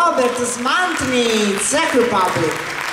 Robert Smantny, Czech Republic.